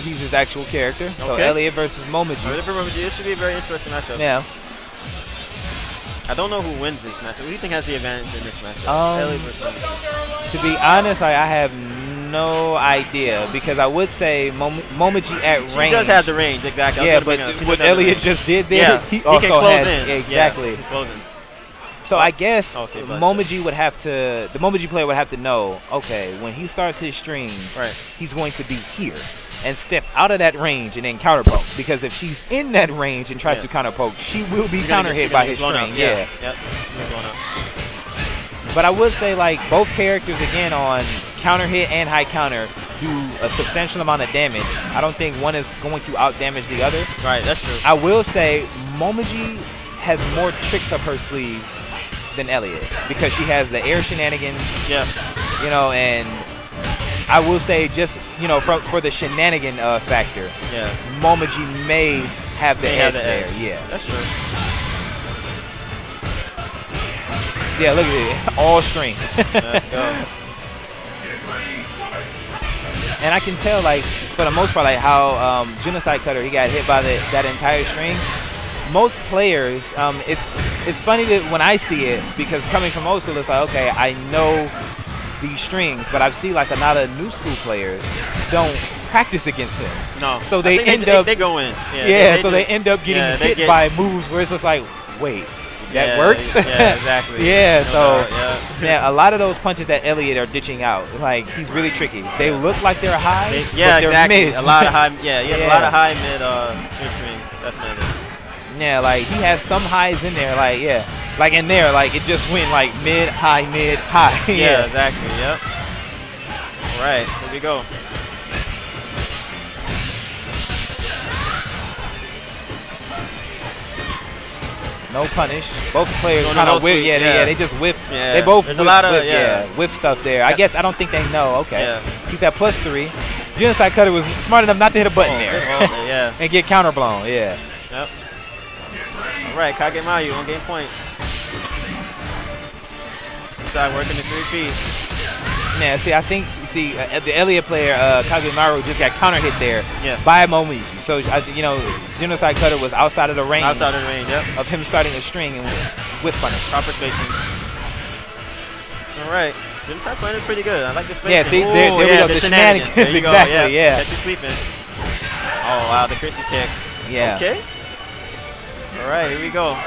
He's his actual character. So Okay. Eliot versus I Momiji. really remember this should be a very interesting matchup. Yeah. I don't know who wins this matchup. Who do you think has the advantage in this matchup? Um, Eliot versus Momiji. To be honest, I, I have no idea because I would say Mom- Momiji at She range. does have the range, exactly. Yeah, but bring up- she what does have the Eliot just did there, yeah, he he also can close has in. Exactly. he close. So I guess Okay, but- Momiji would have to, the Momiji player would have to know, okay, when he starts his stream, Right. he's going to be here and step out of that range and then counter poke. Because if she's in that range and tries Yeah. to counter poke, she will be counter hit by his string. up. Yeah. Yep. Blown up. But I would say like both characters again on counter hit and high counter do a substantial amount of damage. I don't think one is going to out damage the other. Right, that's true. I will say Momiji has more tricks up her sleeves than Eliot because she has the air shenanigans, Yeah. you know, and I will say just you know for, for the shenanigan uh, factor, Yeah. Momiji may have the May edge have the there. edge. Yeah, That's true. yeah. Look at it, all string. Let's go. And I can tell, like, for the most part, like how um, Genocide Cutter, he got hit by the, that entire string. Most players, um, it's it's funny that when I see it, because coming from school, it's like, okay, I know these strings, but I've seen like a lot of new school players don't practice against him. No. So they end they, up- They go in. Yeah. Yeah, so do- they end up getting yeah, they hit get- by moves where it's just like, wait, that yeah, works? Yeah, exactly. yeah, No so doubt, yeah. yeah, a lot of those punches that Eliot are ditching out, like he's really tricky. They look like they're high, They- yeah, they're exactly. mids. A lot of high. Yeah, has a lot of high mid uh strings. Definitely. Yeah, like he has some highs in there, like yeah, like in there, like it just went like mid, high, mid, high. Yeah, exactly. Yep. All right, here we go. no punish. Both players kind of whip. Yeah, they, yeah. yeah, they just whip. Yeah, They both there's a lot of- whip, yeah. whip stuff there. I guess I don't think they know. Okay, Yeah. he's at plus three. Genocide Cutter was smart enough not to hit a button Oh, there oh, yeah. and get counterblown. Yeah. Yep. All right, Kagemaru on game point. Start working the three piece. Yeah, see, I think you see uh, the Eliot player uh, Kagemaru just got counter hit there Yeah. by Momiji. So I, you know, Genocide Cutter was outside of the range Outside of the range. Yep. of him starting a string and whip punish. Proper spacing. All right. Genocide playing is pretty good. I like the spacing. Yeah, see, Ooh, there- there we yeah, go, the shenanigans. shenanigans, There you go, exactly, yeah. Catch you sweeping. Oh, wow, the Chrissy kick. Yeah. Okay. All right, here we go.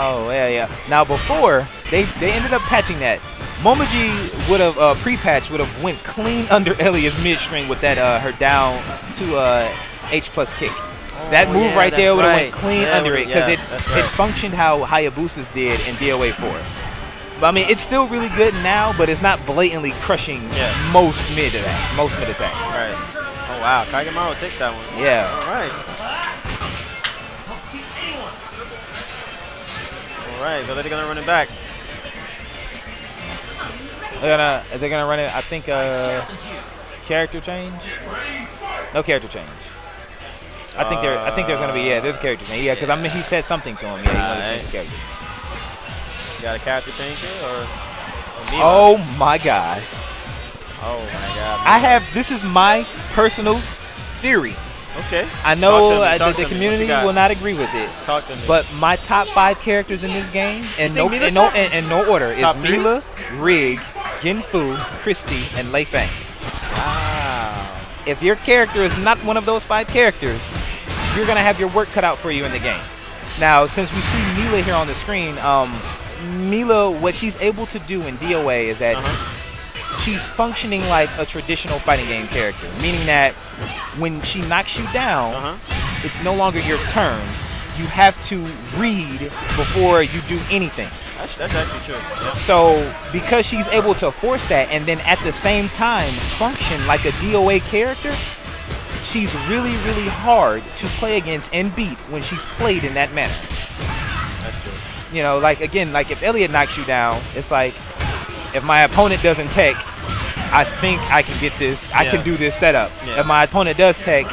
Oh yeah, yeah. Now before they they ended up patching that. Momiji would have uh, pre-patch would have went clean under Eliot's mid string with that uh, her down to uh, H plus kick. that Oh, move yeah, right there would have right. went clean Yeah, under it because yeah, it that's it functioned how Hayabusas did in DOA 4. But I mean, it's still really good now, but it's not blatantly crushing most mid attacks, most mid attacks. Right. Oh, wow. Kagemaru takes that one. Yeah. All right. All right, so they're gonna run it back. They're gonna they're gonna run it. I think uh, character change. No character change. I think there. I think there's gonna be yeah. There's a character change. Yeah, because I mean he said something to him. Yeah, he wanted to change the character. You got a character change here, or? or Oh my god. Oh my God. I have. This is my personal theory. Okay. I know Talk uh, the, the me. What you community will not agree with it. Talk to me. But my top five characters in this game, and no, in no, top- in, in no order, is three? Mila, Rig, Genfu, Christie, and Leifang. wow. If your character is not one of those five characters, you're gonna have your work cut out for you in the game. Now, since we see Mila here on the screen, um, Mila, what she's able to do in DOA is that Uh-huh. She's functioning like a traditional fighting game character, meaning that when she knocks you down, Uh huh. it's no longer your turn. You have to read before you do anything. That's, that's actually true. Yeah. So because she's able to force that and then at the same time function like a DOA character, she's really, really hard to play against and beat when she's played in that manner. That's true. You know, like again, like if Eliot knocks you down, it's like if my opponent doesn't tech, I think I can get this. I Yeah. can do this setup. Yeah. If my opponent does tech,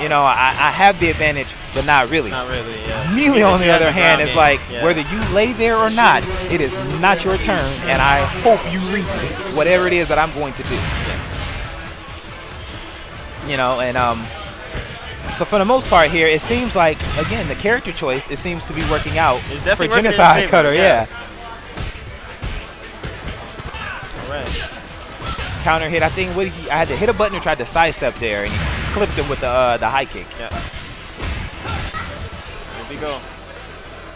you know, I, I have the advantage, but not really. Not really. Yeah. Mila, on the other hand, is like Yeah. whether you lay there or not, it is not your turn, and I hope you read whatever it is that I'm going to do. Yeah. You know, and um, so for the most part here, it seems like again the character choice it seems to be working out It's for Genocide Cutter. yeah. Counter hit. I think what he, I had to hit a button or tried to sidestep there, and he clipped him with the uh, the high kick. Yeah. Here we go.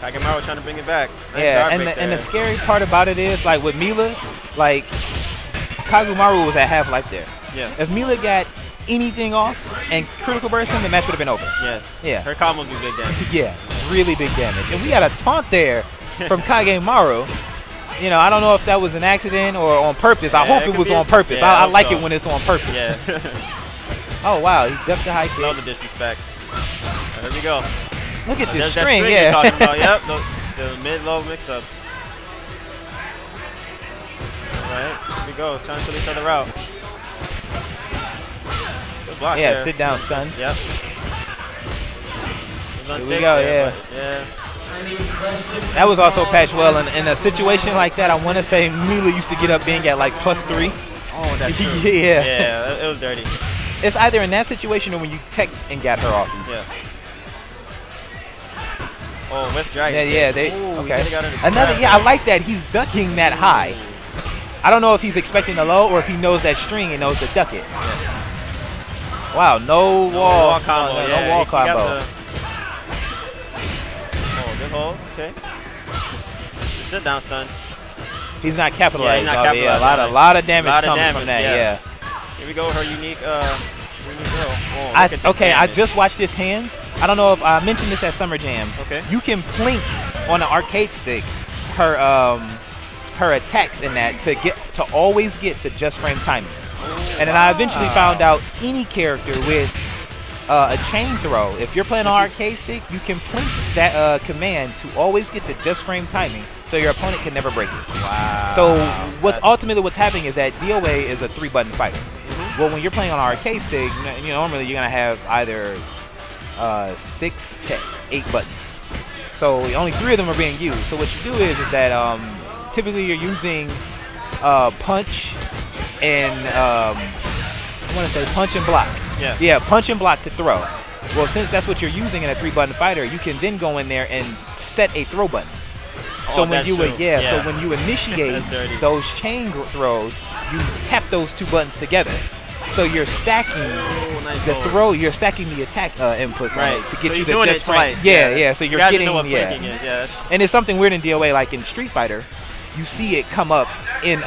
Kagemaru trying to bring it back. Nice yeah, and the, and the scary part about it is like with Mila, like Kagemaru was at half life there. Yeah. If Mila got anything off and critical burst him, the match would have been over. Yeah. Yeah. Her combos do big damage. Yeah, really big damage. And we got a taunt there from Kagemaru. You know, I don't know if that was an accident or on purpose. I hope it it, was on purpose. yeah, I I, like so. it when it's on purpose. Yeah. oh wow, he ducked the high kick. Love the disrespect. Right, here we go. Look at Uh, this that string, you're yeah. talking about. Yep. The, the mid-low mix-ups. All right. Here we go. Trying to pull each other out. Good block yeah, there. sit down, stun. Yep. Here we go, there, yeah. Yeah. That was also patched well. In, in a situation like that, I want to say Mila used to get up being at like plus three. Oh, that's true. Yeah. Yeah, it- was dirty. It's either in that situation or when you tech and got her off. Yeah. Oh, with Yeah, dragon. yeah, they Ooh, okay. Another, yeah, I like that. He's ducking that high. I don't know if he's expecting the low or if he knows that string and knows to duck it. Wow, no, No wall, wall combo. no, no yeah, wall he got combo. The- Oh, hold. Okay. Sit down, stun. He's not capitalizing. not oh, yeah, a lot, of lot of damage Lot of damage, from that. yeah. Yeah. Here we go. Her unique, uh. Oh, I, look at the okay, I just watched his hands. I don't know if I mentioned this at Summer Jam. Okay. You can plink on an arcade stick her um her attacks in that to get to always get the just frame timing. And then I eventually found out any character with uh, a chain throw, if you're playing on arcade stick, you can plink that uh, command to always get the just frame timing, so your opponent can never break it. Wow. So what's That's- ultimately what's happening is that DOA is a three button fighter. Mhm. Well, when you're playing on an arcade stick, you know, you know, normally you're gonna have either uh, six to eight buttons. So only three of them are being used. So what you do is is that um, typically you're using uh, punch and um, I want to say punch and block. Yeah. Yeah, punch and block to throw. Well, since that's what you're using in a three-button fighter, you can then go in there and set a throw button. So Oh, when you would, yeah, Yeah. so when you initiate those chain throws, you tap those two buttons together. So you're stacking Oh, nice the hold. throw, you're stacking the attack uh, inputs Right. to get so you the doing just frame. twice. Yeah, yeah. So You you're gotta getting yeah. Yeah. And it's something weird in DOA, like in Street Fighter, you see it come up in